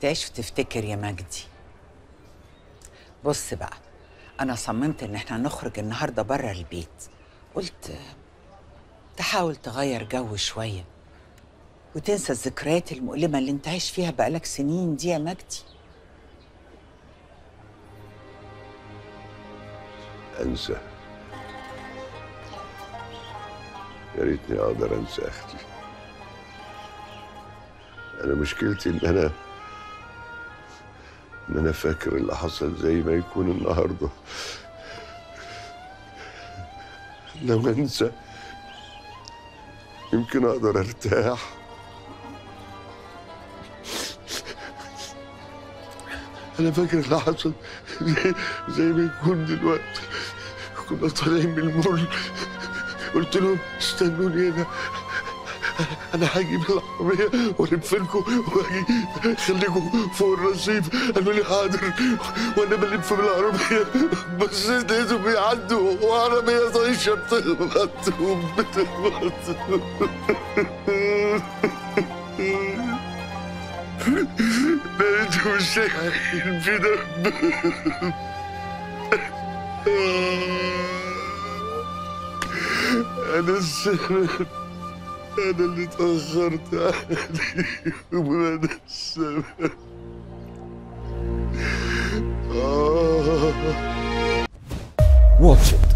تعيش وتفتكر يا مجدي. بص بقى أنا صممت إن إحنا نخرج النهارده بره البيت. قلت تحاول تغير جو شوية وتنسى الذكريات المؤلمة اللي أنت عايش فيها بقالك سنين دي يا مجدي. أنسى. يا ريتني أقدر أنسى أختي. أنا مشكلتي إن أنا ان أنا فاكر اللي حصل زي ما يكون النهارده. لما انسى يمكن أقدر أرتاح. أنا فاكر اللي حصل زي, زي ما يكون دلوقتي. كنا طالعين من المول. قلت لهم استنوني هنا. أنا هجيب العربيه والف لكم واجي خليكم فوق الرصيف. قالوا لي حاضر. وأنا بلف بالعربيه بس لقيتهم بيعدوا. وعربية طايشة بتخبط وبتخبط لقيتهم شايحين في دم. أنا السبب. انا اللي اتاخرت عليهم وانا السبب آه Watch it